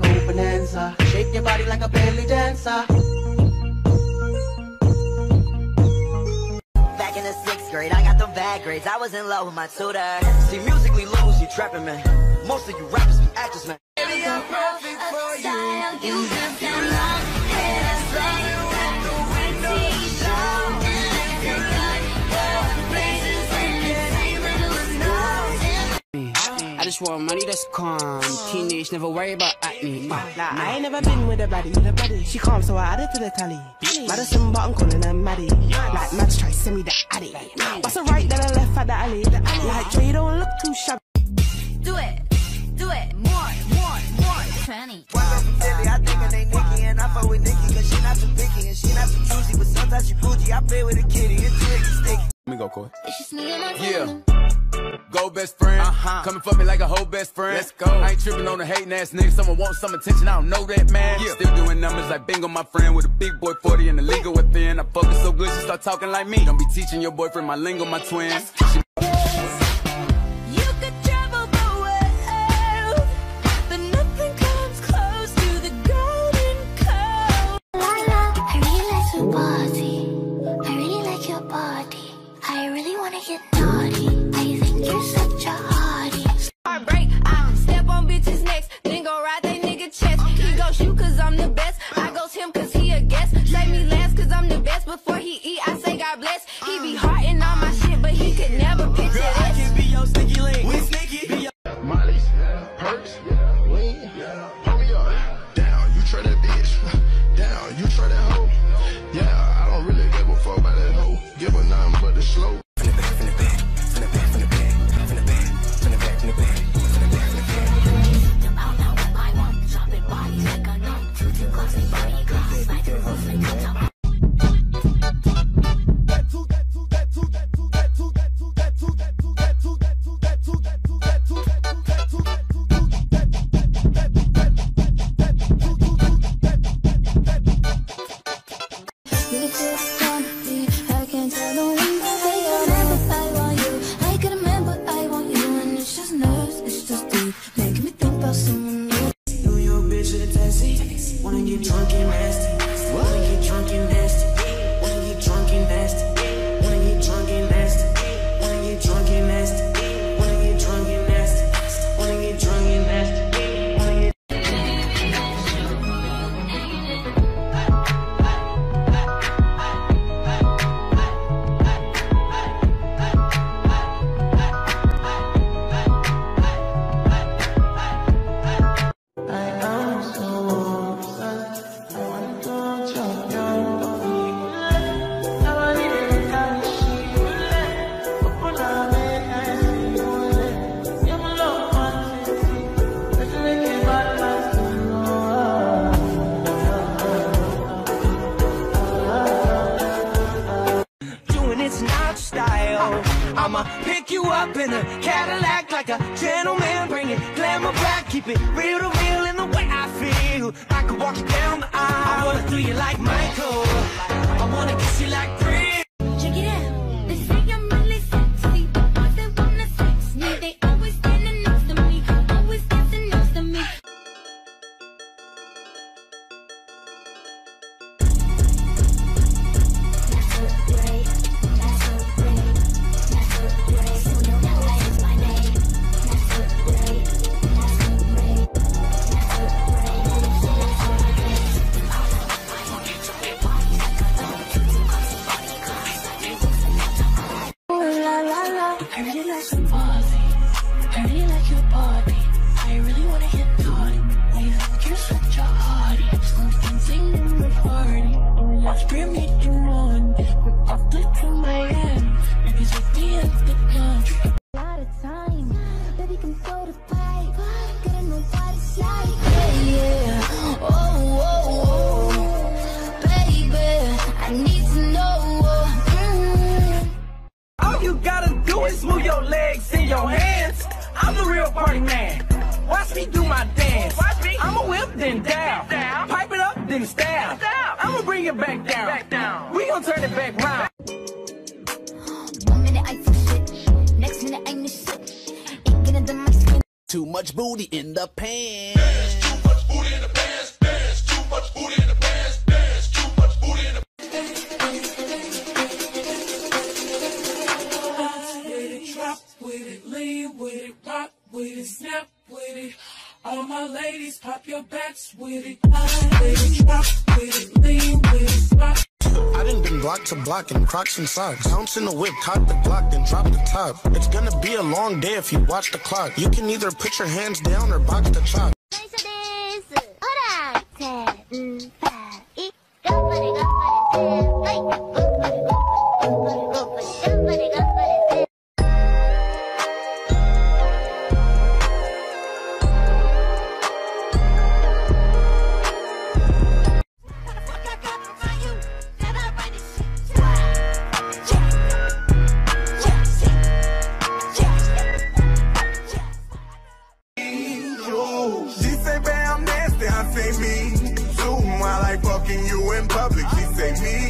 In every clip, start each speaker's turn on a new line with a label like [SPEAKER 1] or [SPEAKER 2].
[SPEAKER 1] go bonanza. Shake your body like a belly dancer.
[SPEAKER 2] Back in the sixth grade, I got them bad grades. I was in love with my tutor. See, musically lose, you trapping, man. Most of you rappers be actors, man. Baby, I'm perfect for you. You just your long hair, sliding with
[SPEAKER 3] just want money that's calm. Teenage, never worry about acne. Uh,
[SPEAKER 4] Nah, I ain't never been with a baddie. She calm, so I added to the tally. Madison, but I'm calling her Maddie. Like Mads try send me the addy. What's a right, then I left at the alley. Like Dre, don't look too shabby.
[SPEAKER 5] Do it, do it, more, more, more. Tranny.
[SPEAKER 2] One girl from Philly, I think her name Nikki, and I fuck with Nikki, cause she not too picky, and she not too choosy, but sometimes she bougie. I play with a kitty, it's tricky, sticky.
[SPEAKER 6] Let me go, Corey.
[SPEAKER 5] It's just me and my
[SPEAKER 6] Yeah. Go best friend.
[SPEAKER 7] Uh-huh.
[SPEAKER 6] Coming for me like a whole best friend.
[SPEAKER 7] Let's go.
[SPEAKER 6] I ain't tripping on the hating ass nigga. Someone wants some attention. I don't know that man.
[SPEAKER 7] Yeah.
[SPEAKER 6] Still doing numbers like bingo, my friend with a big boy 40 and the legal within. I focus so good, she start talking like me. Don't be teaching your boyfriend my lingo, my twin. She
[SPEAKER 7] Cadillac like a gentleman, bring it glamour back, keep it real to real in the way I feel. I could walk you down the aisle. I wanna do you like Michael. I wanna kiss you like Prince.
[SPEAKER 8] Like like your body. I really wanna get naughty. I think you're such a hottie. In the party. Oh, let's
[SPEAKER 7] you to stop. Stop. I'm gonna bring it back down. Back down. We gonna turn it back round.
[SPEAKER 8] One minute I feel shit, next minute I miss shit. Too much booty in the pants. Too much booty in the pants.
[SPEAKER 3] Dance, too much booty in the pants. Dance, too much booty in the pants.
[SPEAKER 8] With it, drop with it, lean with it, rock with it, snap with it. All my ladies, pop your backs with it. Ladies, rock with it, lean with it, rock.
[SPEAKER 9] I been block to block in Crocs and socks. Ounce in the whip, cock the Glock, then drop the top. It's gonna be a long day if you watch the clock. You can either put your hands down or box the chop.
[SPEAKER 10] Go for. Public, she say me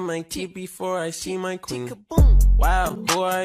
[SPEAKER 7] 40. Wake up in the morning, brush my teeth before I see my queen. Wow, boy.